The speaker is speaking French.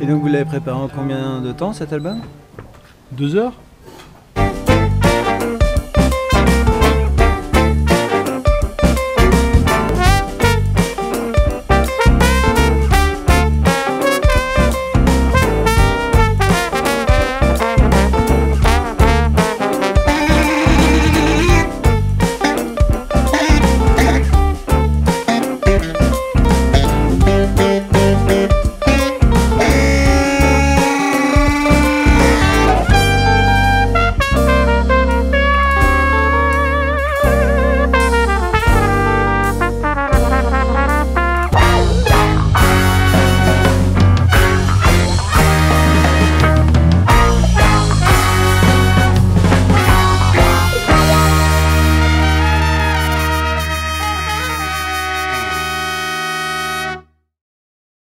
Et donc vous l'avez préparé en combien de temps cet album? Deux heures?